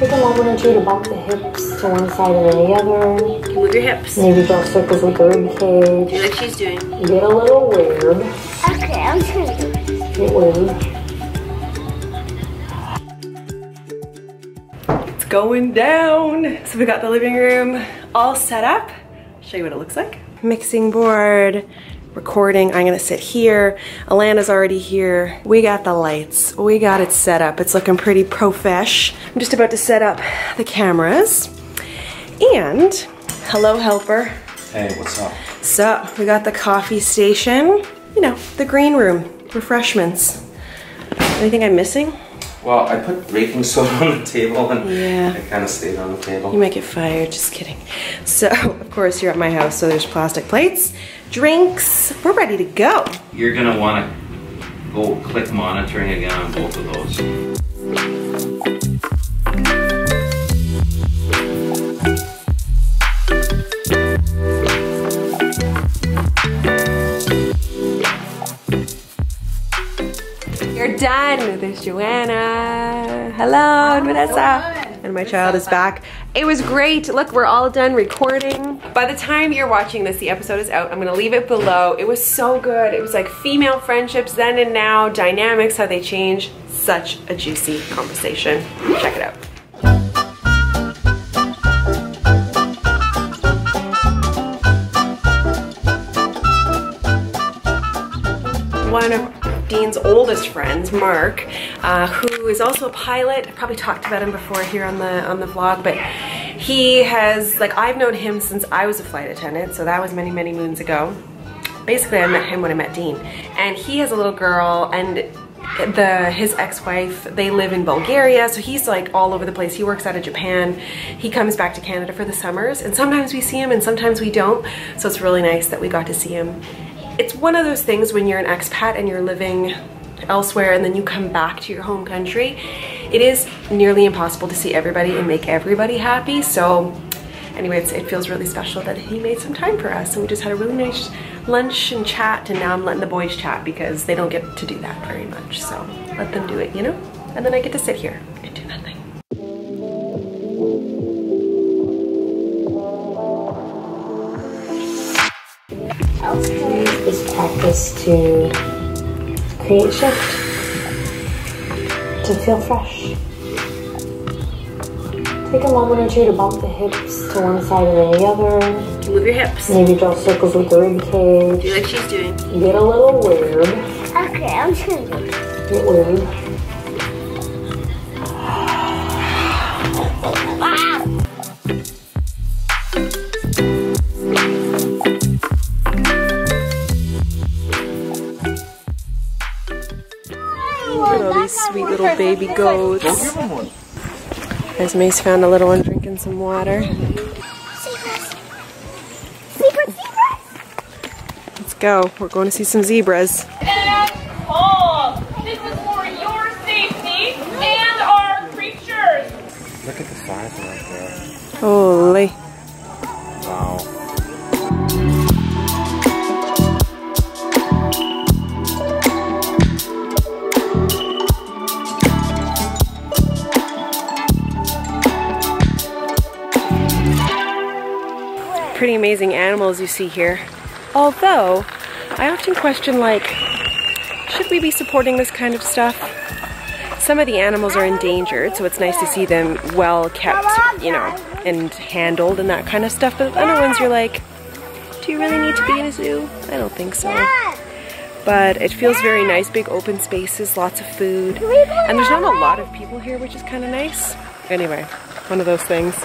Take a moment or two to bump the hips to one side and then the other. You move your hips. Maybe draw circles with the rib cage. Do like she's doing. Get a little weird. Okay, I'm just gonna do it. Get weird. It's going down. So we got the living room all set up. Show you what it looks like. Mixing board, recording. I'm gonna sit here. Alanna's already here. We got the lights. We got it set up. It's looking pretty profesh. I'm just about to set up the cameras. And, hello helper. Hey, what's up? So, we got the coffee station. You know, the green room, refreshments. Anything I'm missing? Well, I put baking soda on the table and Yeah. it kind of stayed on the table. You might get fired, just kidding. So, of course, you're at my house, so there's plastic plates, drinks. We're ready to go. You're gonna want to go click monitoring again on both of those. Done. There's Joanna. Hello, and Vanessa. And my child is back. It was great. Look, we're all done recording. By the time you're watching this, the episode is out. I'm gonna leave it below. It was so good. It was like female friendships then and now, dynamics, how they change. Such a juicy conversation. Check it out. one of Dean's oldest friends, Mark, uh, who is also a pilot. I probably talked about him before here on the on the vlog, but he has like I've known him since I was a flight attendant, so that was many many moons ago. Basically, I met him when I met Dean, and he has a little girl and. The his ex-wife they live in Bulgaria so he's like all over the place he works out of Japan he comes back to Canada for the summers and sometimes we see him and sometimes we don't so it's really nice that we got to see him it's one of those things when you're an expat and you're living elsewhere and then you come back to your home country, it is nearly impossible to see everybody and make everybody happy. So anyway, it feels really special that he made some time for us and we just had a really nice lunch and chat and now I'm letting the boys chat because they don't get to do that very much. So let them do it, you know? And then I get to sit here and do nothing. This practice to create shift, to feel fresh. Take a moment or two to bump the hips to one side and then the other. Move your hips. Maybe draw circles with the rib cage. Do like she's doing. Get a little weird. Okay, I'm just gonna do it. Get weird. Baby goats. Esme's found a little one drinking some water. Zebras. Zebras, zebras. Let's go. We're going to see some zebras. and amazing animals you see here. Although, I often question like, should we be supporting this kind of stuff? Some of the animals are endangered, so it's nice to see them well kept, you know, and handled and that kind of stuff. But other ones you're like, do you really need to be in a zoo? I don't think so. But it feels very nice, big open spaces, lots of food. And there's not a lot of people here, which is kind of nice. Anyway, one of those things.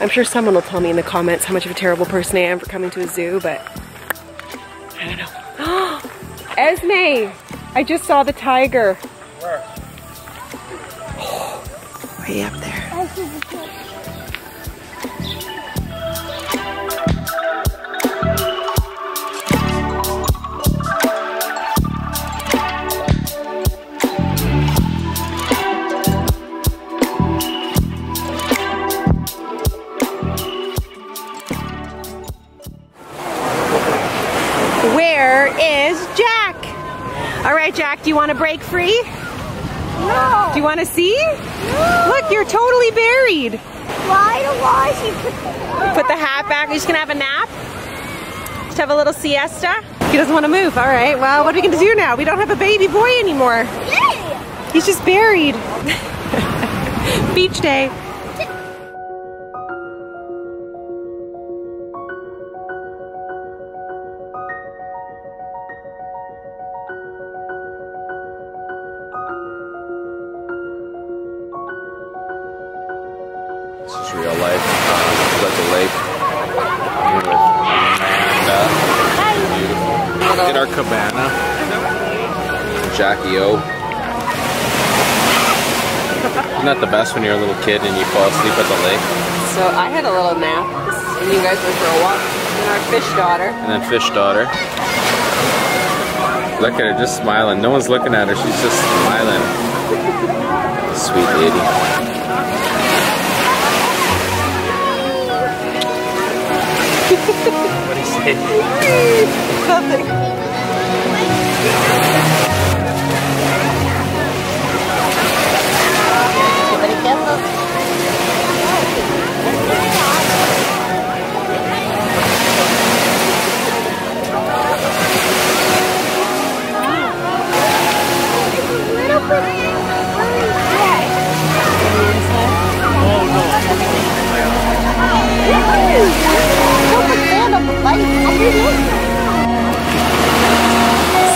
I'm sure someone will tell me in the comments how much of a terrible person I am for coming to a zoo, but I don't know. Esme! I just saw the tiger. Where? Way up there. Do you want to break free? No. Do you want to see? No. Look, you're totally buried. Why do why she put the Put the hat back. Just gonna have a nap? Just have a little siesta? He doesn't want to move. All right. Well, what are we gonna do now? We don't have a baby boy anymore. Yay! He's just buried. Beach day. Our cabana. Jackie O. Isn't that the best when you're a little kid and you fall asleep at the lake? So I had a little nap. This is when you guys went for a walk. And our fish daughter. And then fish daughter. Look at her, just smiling. No one's looking at her. She's just smiling. Sweet lady. What do you say?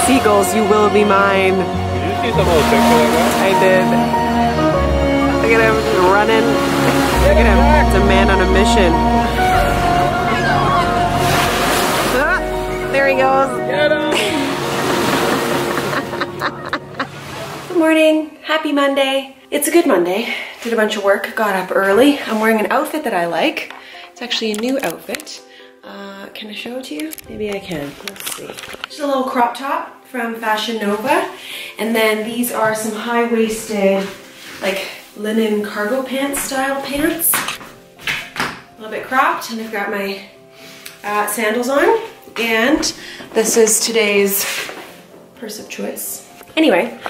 Seagulls, you will be mine. Did you see some little picture like that? I did. Look at him running. Look at him. It's a man on a mission. Ah, there he goes. Good morning. Happy Monday. It's a good Monday. Did a bunch of work, got up early. I'm wearing an outfit that I like. It's actually a new outfit. Uh, can I show it to you? Maybe I can. Let's see. Just a little crop top from Fashion Nova. And then these are some high-waisted, like linen cargo pants style pants. A little bit cropped, and I've got my uh, sandals on. And this is today's purse of choice. Anyway,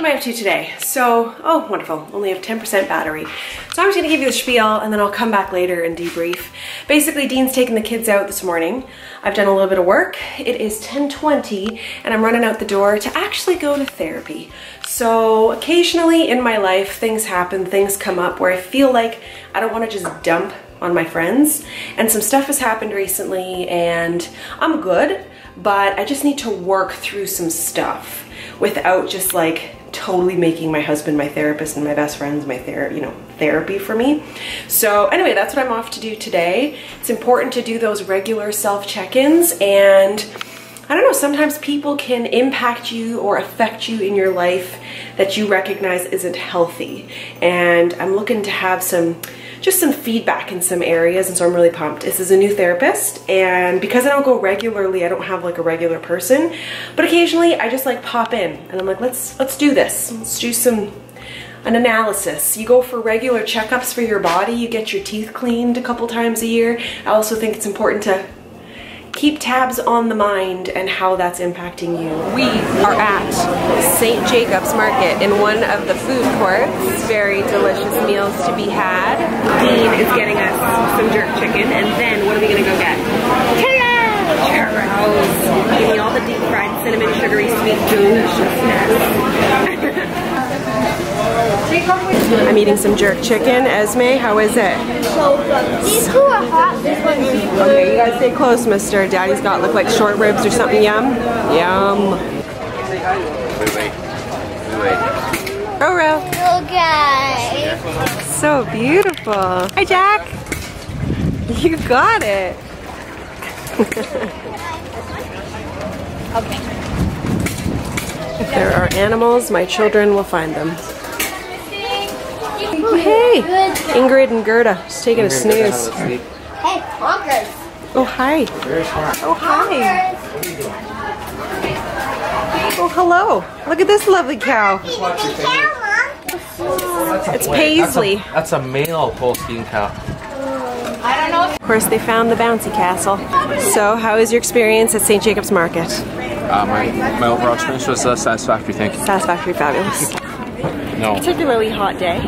am I up to today? So, oh, wonderful. Only have 10% battery. So I'm just gonna give you the spiel and then I'll come back later and debrief. Basically, Dean's taking the kids out this morning. I've done a little bit of work. It is 1020 and I'm running out the door to actually go to therapy. So occasionally in my life, things happen, things come up where I feel like I don't wanna just dump on my friends. And some stuff has happened recently and I'm good, but I just need to work through some stuff without just like totally making my husband my therapist and my best friends my ther you know therapy for me so anyway that's what i'm off to do today it's important to do those regular self check-ins and I don't know, sometimes people can impact you or affect you in your life that you recognize isn't healthy. And I'm looking to have some, just some feedback in some areas. And so I'm really pumped. This is a new therapist. And because I don't go regularly, I don't have like a regular person, but occasionally I just like pop in and I'm like, let's, let's do this. Let's do some, an analysis. You go for regular checkups for your body. You get your teeth cleaned a couple times a year. I also think it's important to keep tabs on the mind and how that's impacting you. We are at St. Jacob's Market in one of the food courts. Very delicious meals to be had. Dean is getting us some jerk chicken and then what are we gonna go get? Churros! Give me all the deep fried cinnamon sugary sweet deliciousness. I'm eating some jerk chicken. Esme, how is it? So good. These two are hot. This one's Okay, you gotta stay close, mister. Daddy's got look like short ribs or something. Yum. Yum. Oh, wait, wait. Wait, wait. Roro. little guy. So beautiful. Hi, Jack. You got it. okay. If there are animals, my children will find them. Oh, hey. Ingrid and Gerda. Just taking a snooze. Hey, honkers. Oh, hi. Oh, hi. Oh, hello. Look at this lovely cow. It's Paisley. That's a male Holstein cow. Of course, they found the bouncy castle. So, how was your experience at St. Jacob's Market? Uh, my, my overall experience was uh, satisfactory, thank you. Satisfactory, fabulous. No. particularly hot day.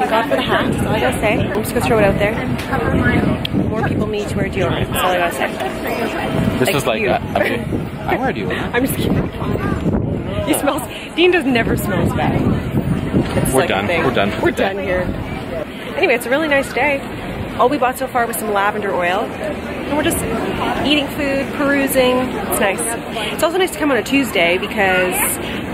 Thank God for the hat, that's all I gotta say. I'm just gonna throw it out there. More people need to wear deodorant, that's all I gotta say. This Like is like a, I mean, I wear deodorant. I'm just kidding. He smells, Dean does never smells bad. It's We're like done. We're done for We're the day. done here. Anyway, it's a really nice day. All we bought so far was some lavender oil. And we're just eating food, perusing. It's nice. It's also nice to come on a Tuesday because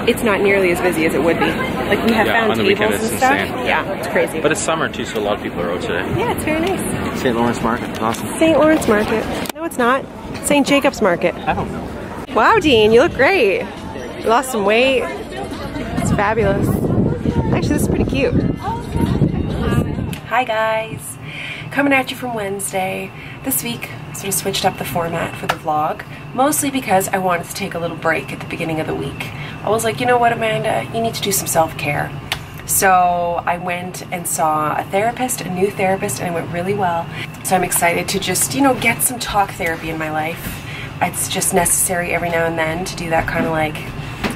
it's not nearly as busy as it would be. Like we have Yeah, found on tables weekend and it's stuff. insane. Yeah, it's crazy. But it's summer too, so a lot of people are out today. yeah, it's very nice. St. Lawrence Market, awesome. St. Lawrence Market. No, it's not. St. Jacob's Market. I don't know. Wow, Dean, you look great. You lost some weight. It's fabulous. Actually, this is pretty cute. Hi, guys. Coming at you from Wednesday. This week, I sort of switched up the format for the vlog, mostly because I wanted to take a little break at the beginning of the week. I was like, you know what, Amanda, you need to do some self care. So I went and saw a therapist, a new therapist, and it went really well. So I'm excited to just, you know, get some talk therapy in my life. It's just necessary every now and then to do that kind of like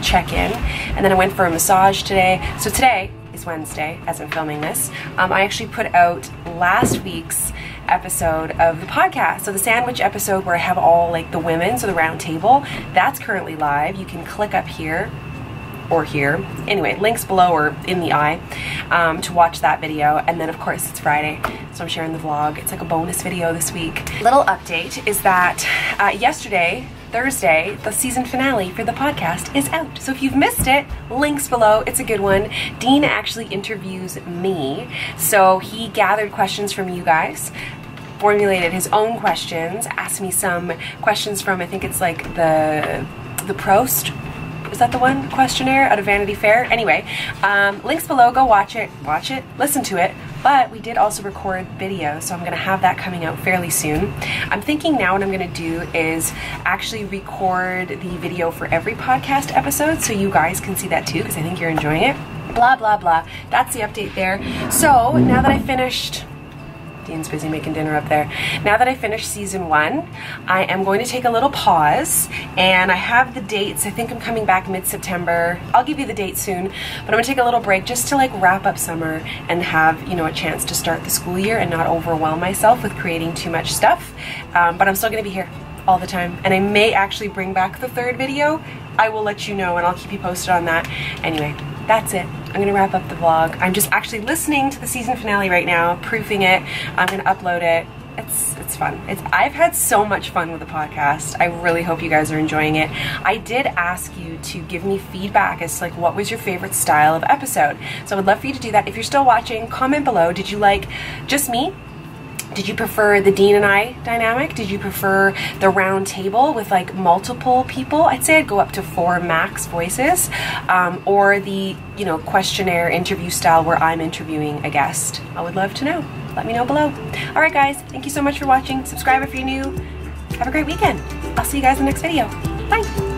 check in. And then I went for a massage today. So today is Wednesday as I'm filming this. Um, I actually put out last week's episode of the podcast. So the sandwich episode where I have all like the women, so the round table, that's currently live. You can click up here or here. Anyway, links below or in the eye um, to watch that video. And then, of course, it's Friday, so I'm sharing the vlog. It's like a bonus video this week. Little update is that uh, yesterday, Thursday, the season finale for the podcast is out. So if you've missed it, links below. It's a good one. Dean actually interviews me. So he gathered questions from you guys formulated his own questions, asked me some questions from I think it's like the the Proust. Is that the one questionnaire out of Vanity Fair? Anyway, um, links below. Go watch it, watch it, listen to it. But we did also record video, so I'm gonna have that coming out fairly soon. I'm thinking now what I'm gonna do is actually record the video for every podcast episode, so you guys can see that too, because I think you're enjoying it. Blah blah blah. That's the update there. So now that I finished Dean's busy making dinner up there. Now that I finished season one, I am going to take a little pause and I have the dates. I think I'm coming back mid-September. I'll give you the date soon, but I'm gonna take a little break just to like wrap up summer and have, you know, a chance to start the school year and not overwhelm myself with creating too much stuff. Um, but I'm still gonna be here all the time and I may actually bring back the third video. I will let you know and I'll keep you posted on that. Anyway, that's it. I'm gonna wrap up the vlog. I'm just actually listening to the season finale right now, proofing it. I'm gonna upload it. It's it's fun. It's I've had so much fun with the podcast. I really hope you guys are enjoying it. I did ask you to give me feedback as to like what was your favorite style of episode. So I would love for you to do that. If you're still watching, comment below. Did you like just me? Did you prefer the Dean and I dynamic? Did you prefer the round table with like multiple people? I'd say I'd go up to four max voices. Um, or the, you know, questionnaire interview style where I'm interviewing a guest. I would love to know. Let me know below. All right, guys, thank you so much for watching. Subscribe if you're new. Have a great weekend. I'll see you guys in the next video. Bye.